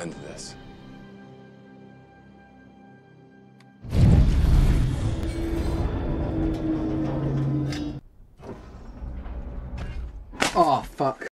end of this. Oh, fuck.